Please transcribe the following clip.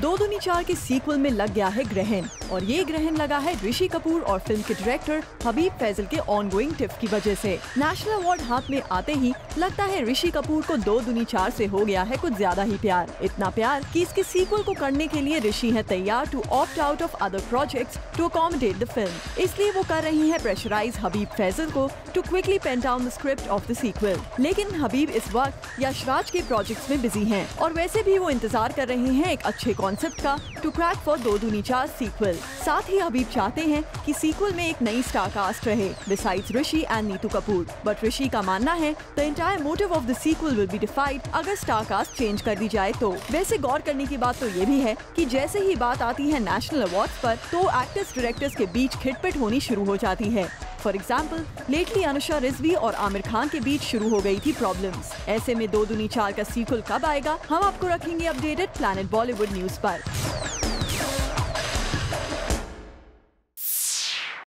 दो दुनी चार के सीक्वल में लग गया है ग्रहण। और ये ग्रहण लगा है ऋषि कपूर और फ़िल्म के डायरेक्टर हबीब फैजल के ऑनगोइंग टिप की वजह से। नेशनल अवार्ड हाथ में आते ही लगता है ऋषि कपूर को दो दुनी चार से हो गया है कुछ ज़्यादा ही प्यार। इतना प्यार कि इसके सीक्वल को करने के लिए ऋषि है तैयार to opt out of other project to accommodate the film इसलिए वो कर रही है प्रेशराइज हबीब फैजल को to quickly pen down the script of the sequel लेकिन हबीब इस वक्त यशराज के प्रोजेक्ट में बिज़ी है। और वैसे भी वो इंतज़ार कर रहे हैं एक अच्छे कॉन्सेप्ट का to crack for Do Dooni चार सीक्वल साथ ही हबीब चाहते हैं कि सीक्वल में एक नई स्टार कास्ट रहे besides Rishi and Neetu Kapoor but Rishi का मानना है the entire motive of the sequel will be defied अगर स्टार कास्ट चेंज कर दी जाए तो। वैसे गौर करने की बात तो ये भी है कि जैसे ही बात आती है नेशनल अवार्ड पर तो एक्टर्स डायरेक्टर्स के बीच खिटपिट होनी शुरू हो जाती है। For example lately Anusha Rizvi और आमिर खान के बीच शुरू हो गई थी प्रॉब्लम्स ऐसे में दो दुनी चार का सीक्वल कब आएगा, हम आपको रखेंगे अपडेटेड प्लानट बॉलीवुड न्यूज़ पर.